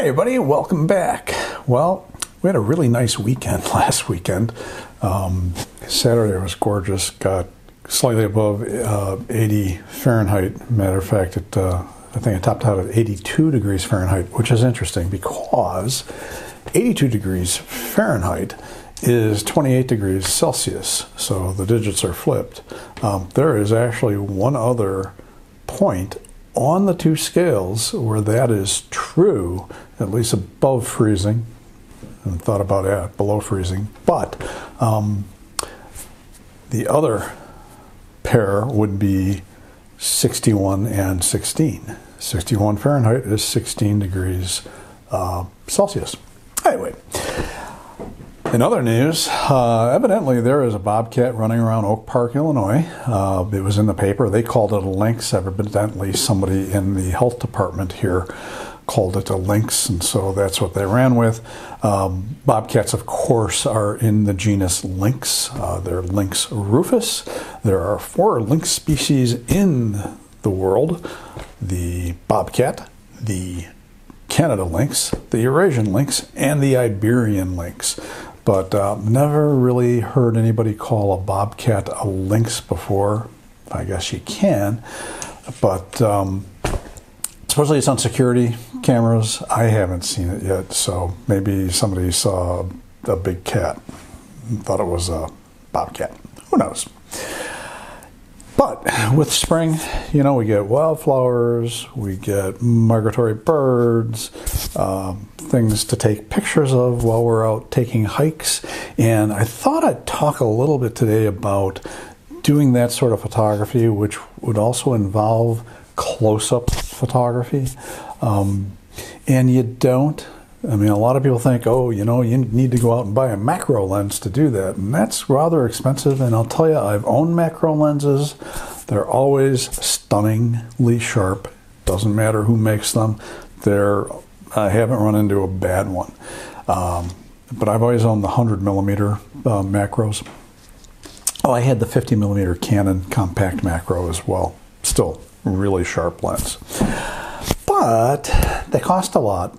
Hi, everybody, welcome back. Well, we had a really nice weekend last weekend. Um, Saturday was gorgeous, got slightly above uh, 80 Fahrenheit. Matter of fact, it, uh, I think it topped out at 82 degrees Fahrenheit, which is interesting because 82 degrees Fahrenheit is 28 degrees Celsius, so the digits are flipped. Um, there is actually one other point on the two scales where that is true, at least above freezing. and thought about that below freezing, but um, the other pair would be 61 and 16. 61 Fahrenheit is 16 degrees uh, Celsius. Anyway, in other news, uh, evidently there is a bobcat running around Oak Park, Illinois. Uh, it was in the paper. They called it a lynx. Evidently, somebody in the health department here called it a lynx, and so that's what they ran with. Um, bobcats, of course, are in the genus Lynx. Uh, they're Lynx rufus. There are four lynx species in the world the bobcat, the Canada lynx, the Eurasian lynx, and the Iberian lynx but uh, never really heard anybody call a bobcat a lynx before. I guess you can, but um, it's on security cameras. I haven't seen it yet, so maybe somebody saw a big cat and thought it was a bobcat. Who knows? But with spring, you know, we get wildflowers, we get migratory birds, um, things to take pictures of while we're out taking hikes. And I thought I'd talk a little bit today about doing that sort of photography, which would also involve close up photography. Um, and you don't I mean, a lot of people think, oh, you know, you need to go out and buy a macro lens to do that. And that's rather expensive. And I'll tell you, I've owned macro lenses. They're always stunningly sharp. Doesn't matter who makes them. They're, I haven't run into a bad one. Um, but I've always owned the 100 millimeter uh, macros. Oh, I had the 50 millimeter Canon compact macro as well. Still really sharp lens. But they cost a lot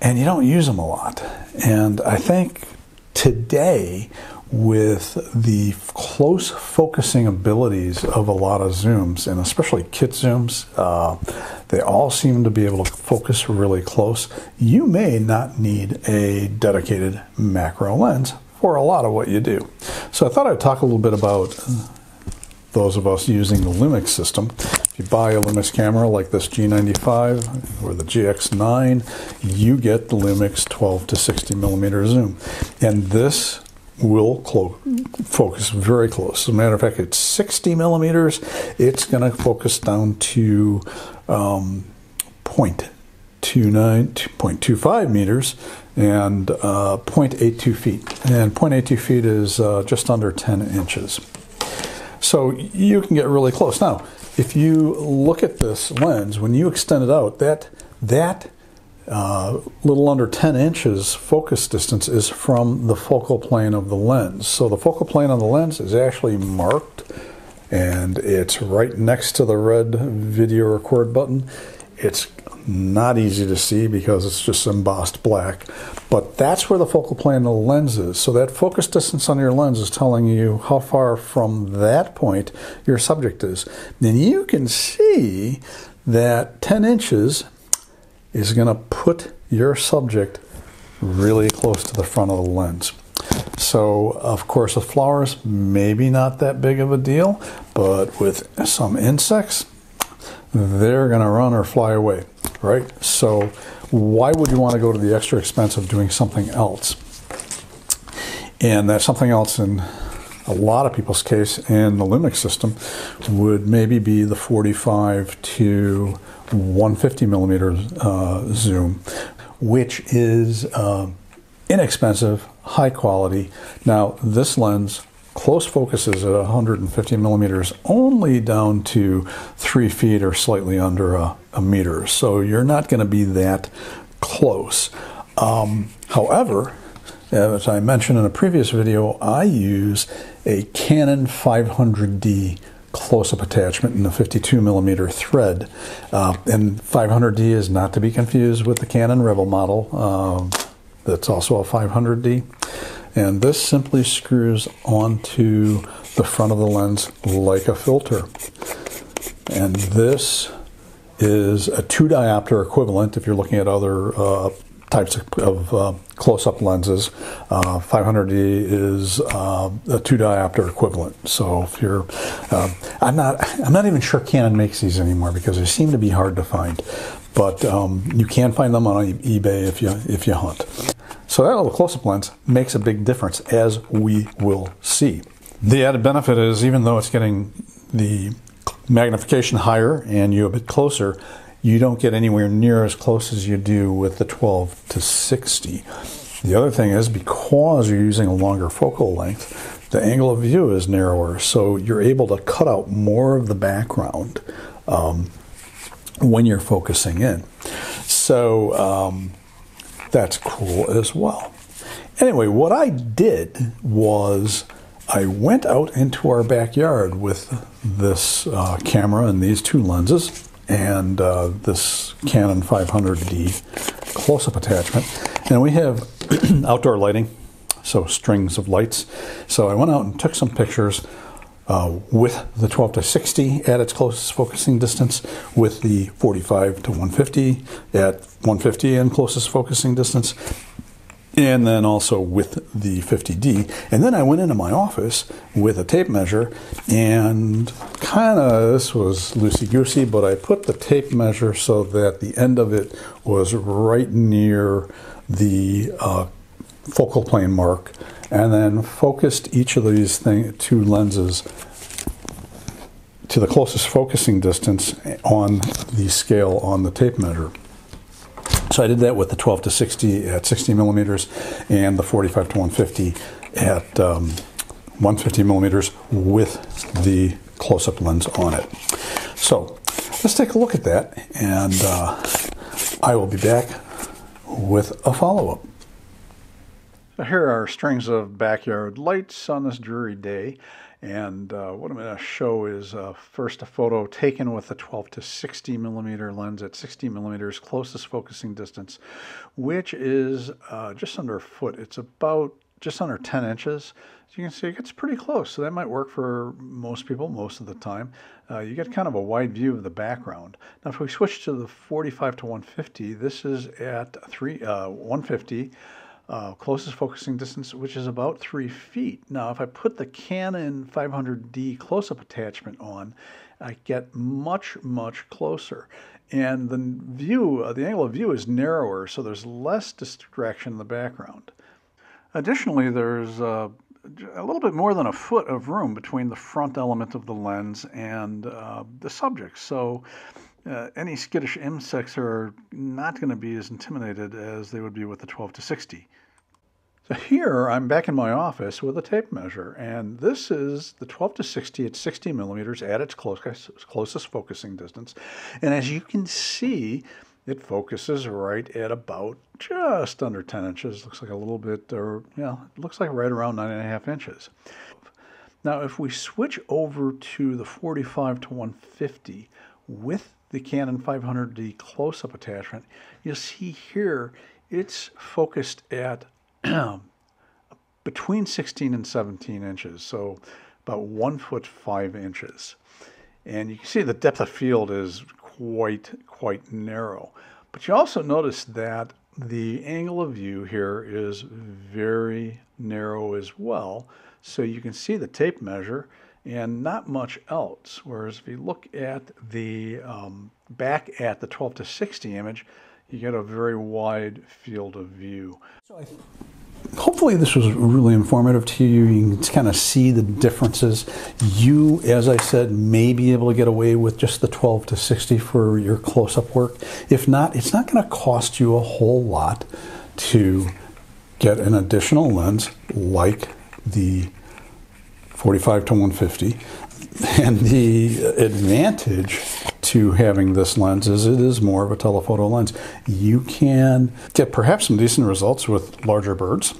and you don't use them a lot. And I think today, with the close focusing abilities of a lot of zooms, and especially kit zooms, uh, they all seem to be able to focus really close. You may not need a dedicated macro lens for a lot of what you do. So I thought I'd talk a little bit about those of us using the Lumix system if you buy a Lumix camera like this G95 or the GX9, you get the Lumix 12 to 60 millimeter zoom. And this will focus very close. As a matter of fact, it's 60 millimeters. It's going to focus down to um, 0.29, 0.25 meters and uh, 0.82 feet. And 0.82 feet is uh, just under 10 inches. So you can get really close. Now, if you look at this lens, when you extend it out, that that uh, little under 10 inches focus distance is from the focal plane of the lens. So the focal plane on the lens is actually marked and it's right next to the red video record button. It's not easy to see because it's just embossed black, but that's where the focal plane of the lens is. So that focus distance on your lens is telling you how far from that point your subject is. Then you can see that 10 inches is going to put your subject really close to the front of the lens. So, of course, with flowers, maybe not that big of a deal, but with some insects, they're going to run or fly away right? So why would you want to go to the extra expense of doing something else? And that something else in a lot of people's case in the Lumix system would maybe be the 45 to 150 millimeter uh, zoom, which is uh, inexpensive, high quality. Now, this lens close focuses at 150 millimeters only down to three feet or slightly under a, a meter. So you're not going to be that close. Um, however, as I mentioned in a previous video, I use a Canon 500D close-up attachment in a 52 millimeter thread. Uh, and 500D is not to be confused with the Canon Rebel model. Uh, that's also a 500D. And this simply screws onto the front of the lens like a filter. And this is a two diopter equivalent if you're looking at other uh, types of, uh, close-up lenses. Uh, 500D is uh, a two diopter equivalent. So if you're, uh, I'm not, I'm not even sure Canon makes these anymore because they seem to be hard to find. But um, you can find them on eBay if you if you hunt. So that little close-up lens makes a big difference, as we will see. The added benefit is even though it's getting the magnification higher and you a bit closer, you don't get anywhere near as close as you do with the 12 to 60. The other thing is because you're using a longer focal length, the angle of view is narrower, so you're able to cut out more of the background um, when you're focusing in. So um, that's cool as well. Anyway, what I did was I went out into our backyard with this uh, camera and these two lenses and uh, this Canon 500D close-up attachment. And we have outdoor lighting, so strings of lights. So I went out and took some pictures uh, with the 12 to 60 at its closest focusing distance, with the 45 to 150 at 150 and closest focusing distance, and then also with the 50D. And then I went into my office with a tape measure and kind of, this was loosey goosey, but I put the tape measure so that the end of it was right near the uh, focal plane mark and then focused each of these thing, two lenses to the closest focusing distance on the scale on the tape measure. So I did that with the 12 to 60 at 60 millimeters and the 45 to 150 at um, 150 millimeters with the close-up lens on it. So let's take a look at that and uh, I will be back with a follow-up. So here are strings of backyard lights on this dreary day. And uh, what I'm going to show is uh, first a photo taken with a 12 to 60 millimeter lens at 60 millimeters closest focusing distance, which is uh, just under a foot. It's about just under 10 inches. As you can see, it gets pretty close. So that might work for most people most of the time. Uh, you get kind of a wide view of the background. Now, if we switch to the 45 to 150, this is at three, uh, 150 uh, closest focusing distance, which is about three feet. Now, if I put the Canon 500D close-up attachment on, I get much, much closer. And the view, uh, the angle of view is narrower, so there's less distraction in the background. Additionally, there's uh, a little bit more than a foot of room between the front element of the lens and uh, the subject. So uh, any skittish insects are not going to be as intimidated as they would be with the 12 to 60. So here I'm back in my office with a tape measure, and this is the 12 to 60 at 60 millimeters at its closest, closest focusing distance. And as you can see, it focuses right at about just under 10 inches. Looks like a little bit, or yeah, it looks like right around nine and a half inches. Now, if we switch over to the 45 to 150 with the Canon 500D close-up attachment, you'll see here it's focused at between 16 and 17 inches, so about one foot five inches. And you can see the depth of field is quite, quite narrow. But you also notice that the angle of view here is very narrow as well. So you can see the tape measure and not much else. Whereas if you look at the um, back at the 12 to 60 image, you get a very wide field of view. So hopefully this was really informative to you. You can kind of see the differences. You, as I said, may be able to get away with just the 12 to 60 for your close-up work. If not, it's not going to cost you a whole lot to get an additional lens like the 45 to 150. And the advantage to having this lens is it is more of a telephoto lens. You can get perhaps some decent results with larger birds.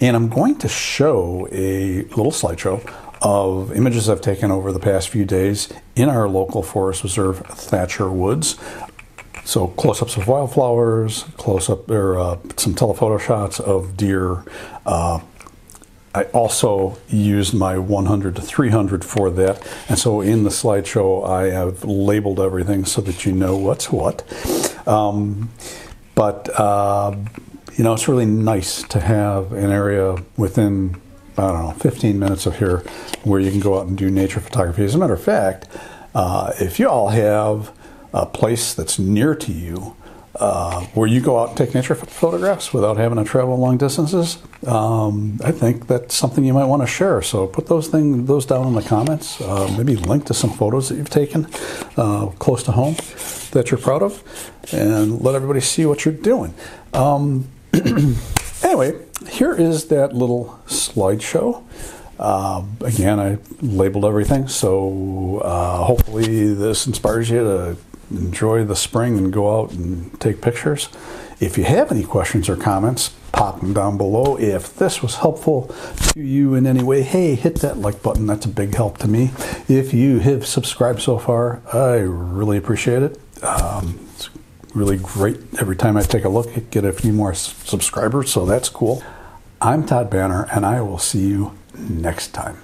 And I'm going to show a little slideshow of images I've taken over the past few days in our local Forest Reserve, Thatcher Woods. So close-ups of wildflowers, close-up or uh, some telephoto shots of deer. Uh, I also used my 100 to 300 for that, and so in the slideshow I have labeled everything so that you know what's what. Um, but uh, you know, it's really nice to have an area within I don't know 15 minutes of here where you can go out and do nature photography. As a matter of fact, uh, if you all have a place that's near to you uh, where you go out and take nature photographs without having to travel long distances, um, I think that's something you might want to share. So put those things those down in the comments. Uh, maybe link to some photos that you've taken uh, close to home that you're proud of, and let everybody see what you're doing. Um, anyway, here is that little slideshow. Uh, again, I labeled everything, so uh, hopefully this inspires you to enjoy the spring and go out and take pictures. If you have any questions or comments, pop them down below. If this was helpful to you in any way, hey, hit that like button. That's a big help to me. If you have subscribed so far, I really appreciate it. Um, it's really great. Every time I take a look, I get a few more subscribers, so that's cool. I'm Todd Bannor, and I will see you next time.